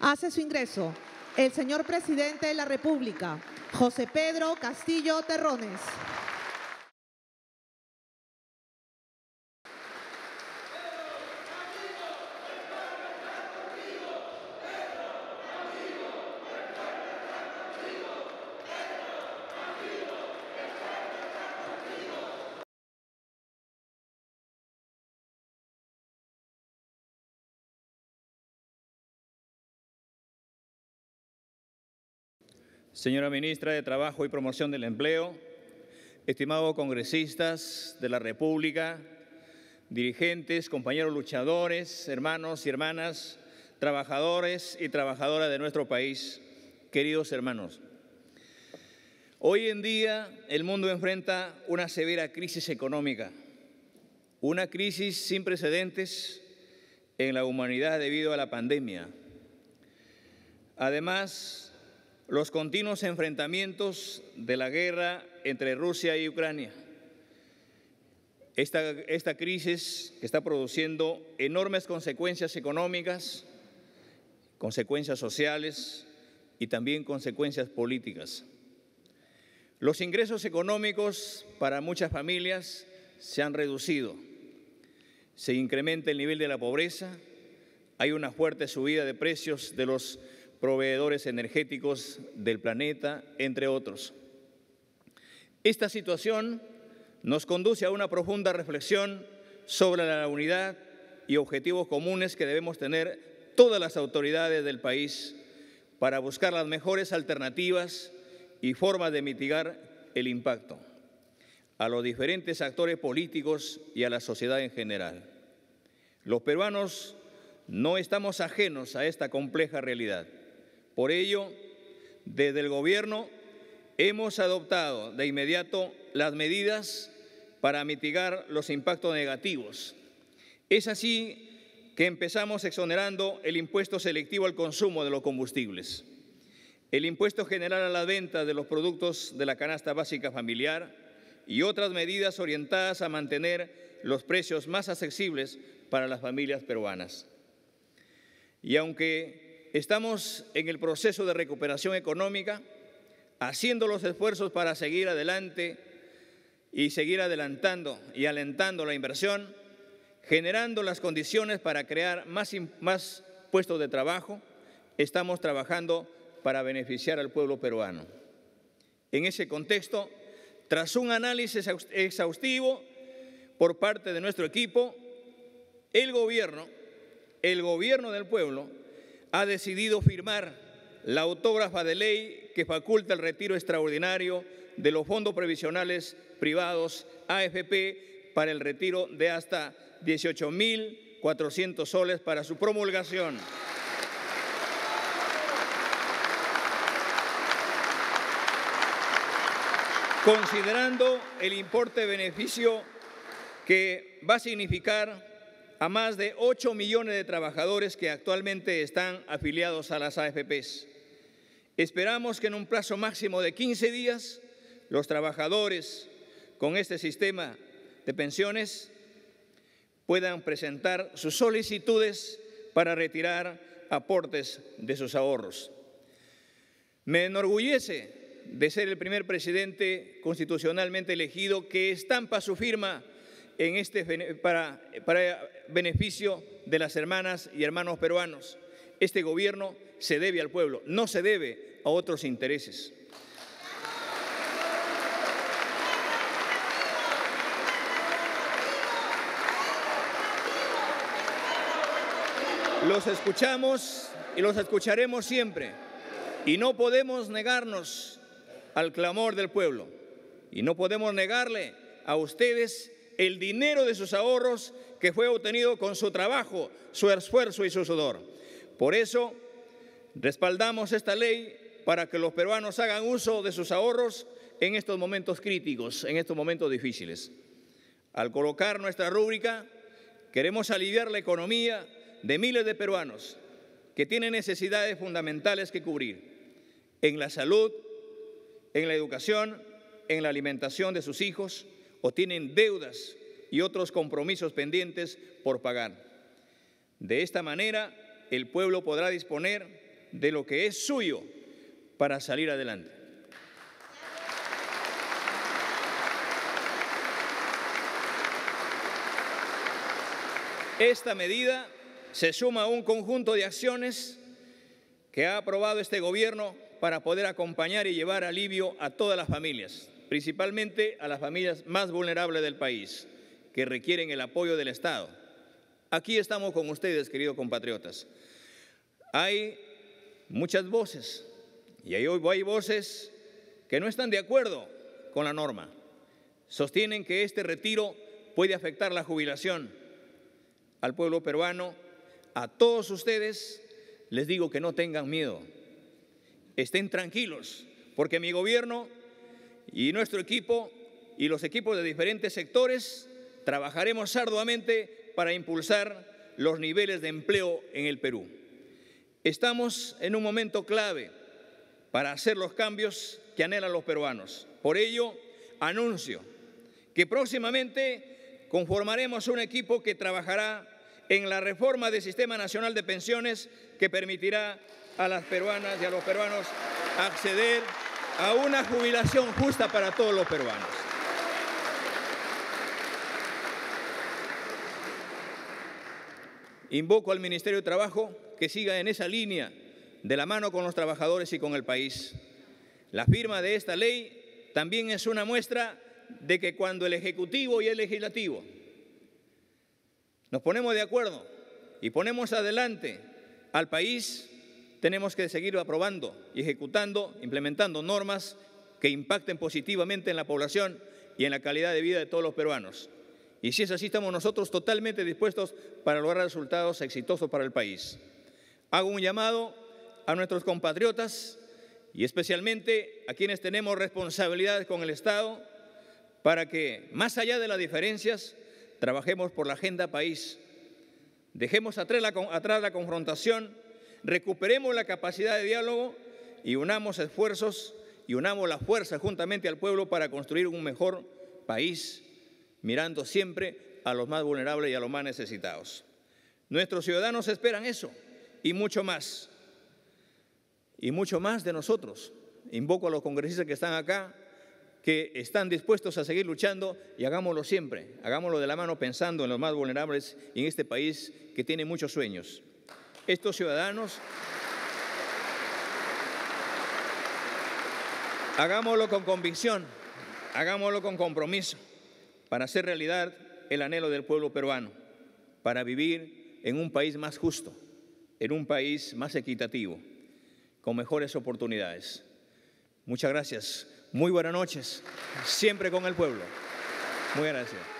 Hace su ingreso el señor presidente de la República, José Pedro Castillo Terrones. Señora Ministra de Trabajo y Promoción del Empleo, estimados congresistas de la República, dirigentes, compañeros luchadores, hermanos y hermanas, trabajadores y trabajadoras de nuestro país, queridos hermanos. Hoy en día el mundo enfrenta una severa crisis económica, una crisis sin precedentes en la humanidad debido a la pandemia. Además, los continuos enfrentamientos de la guerra entre Rusia y Ucrania. Esta, crisis que está produciendo enormes consecuencias económicas, consecuencias sociales y también consecuencias políticas. Los ingresos económicos para muchas familias se han reducido. Se incrementa el nivel de la pobreza, hay una fuerte subida de precios de los proveedores energéticos del planeta, entre otros. Esta situación nos conduce a una profunda reflexión sobre la unidad y objetivos comunes que debemos tener todas las autoridades del país para buscar las mejores alternativas y formas de mitigar el impacto a los diferentes actores políticos y a la sociedad en general. Los peruanos no estamos ajenos a esta compleja realidad. Por ello, desde el Gobierno hemos adoptado de inmediato las medidas para mitigar los impactos negativos. Es así que empezamos exonerando el impuesto selectivo al consumo de los combustibles, el impuesto general a la venta de los productos de la canasta básica familiar y otras medidas orientadas a mantener los precios más accesibles para las familias peruanas. Y aunque Estamos en el proceso de recuperación económica, haciendo los esfuerzos para seguir adelante y seguir adelantando y alentando la inversión, generando las condiciones para crear más, más puestos de trabajo, estamos trabajando para beneficiar al pueblo peruano. En ese contexto, tras un análisis exhaustivo por parte de nuestro equipo, el gobierno, el gobierno del pueblo, ha decidido firmar la autógrafa de ley que faculta el retiro extraordinario de los fondos previsionales privados AFP para el retiro de hasta 18.400 soles para su promulgación. Considerando el importe de beneficio que va a significar a más de 8 millones de trabajadores que actualmente están afiliados a las AFPs. Esperamos que en un plazo máximo de 15 días los trabajadores con este sistema de pensiones puedan presentar sus solicitudes para retirar aportes de sus ahorros. Me enorgullece de ser el primer presidente constitucionalmente elegido que estampa su firma en este, para, para beneficio de las hermanas y hermanos peruanos. Este gobierno se debe al pueblo, no se debe a otros intereses. Los escuchamos y los escucharemos siempre. Y no podemos negarnos al clamor del pueblo. Y no podemos negarle a ustedes el dinero de sus ahorros que fue obtenido con su trabajo, su esfuerzo y su sudor. Por eso, respaldamos esta ley para que los peruanos hagan uso de sus ahorros en estos momentos críticos, en estos momentos difíciles. Al colocar nuestra rúbrica, queremos aliviar la economía de miles de peruanos que tienen necesidades fundamentales que cubrir en la salud, en la educación, en la alimentación de sus hijos, o tienen deudas y otros compromisos pendientes por pagar. De esta manera, el pueblo podrá disponer de lo que es suyo para salir adelante. Esta medida se suma a un conjunto de acciones que ha aprobado este gobierno para poder acompañar y llevar alivio a todas las familias, principalmente a las familias más vulnerables del país, que requieren el apoyo del Estado. Aquí estamos con ustedes, queridos compatriotas. Hay muchas voces y hay, hay voces que no están de acuerdo con la norma. Sostienen que este retiro puede afectar la jubilación al pueblo peruano. A todos ustedes les digo que no tengan miedo. Estén tranquilos, porque mi gobierno y nuestro equipo y los equipos de diferentes sectores trabajaremos arduamente para impulsar los niveles de empleo en el Perú. Estamos en un momento clave para hacer los cambios que anhelan los peruanos. Por ello, anuncio que próximamente conformaremos un equipo que trabajará en la reforma del Sistema Nacional de Pensiones que permitirá a las peruanas y a los peruanos acceder a una jubilación justa para todos los peruanos. Invoco al Ministerio de Trabajo que siga en esa línea de la mano con los trabajadores y con el país. La firma de esta ley también es una muestra de que cuando el Ejecutivo y el Legislativo nos ponemos de acuerdo y ponemos adelante al país, tenemos que seguir aprobando y ejecutando, implementando normas que impacten positivamente en la población y en la calidad de vida de todos los peruanos. Y si es así, estamos nosotros totalmente dispuestos para lograr resultados exitosos para el país. Hago un llamado a nuestros compatriotas y especialmente a quienes tenemos responsabilidades con el Estado para que, más allá de las diferencias, trabajemos por la agenda país. Dejemos atrás la, atrás la confrontación, recuperemos la capacidad de diálogo y unamos esfuerzos y unamos la fuerza juntamente al pueblo para construir un mejor país, mirando siempre a los más vulnerables y a los más necesitados. Nuestros ciudadanos esperan eso y mucho más. Y mucho más de nosotros. Invoco a los congresistas que están acá que están dispuestos a seguir luchando y hagámoslo siempre, hagámoslo de la mano pensando en los más vulnerables y en este país que tiene muchos sueños. Estos ciudadanos, hagámoslo con convicción, hagámoslo con compromiso para hacer realidad el anhelo del pueblo peruano, para vivir en un país más justo, en un país más equitativo, con mejores oportunidades. Muchas gracias. Muy buenas noches, siempre con el pueblo. Muy gracias.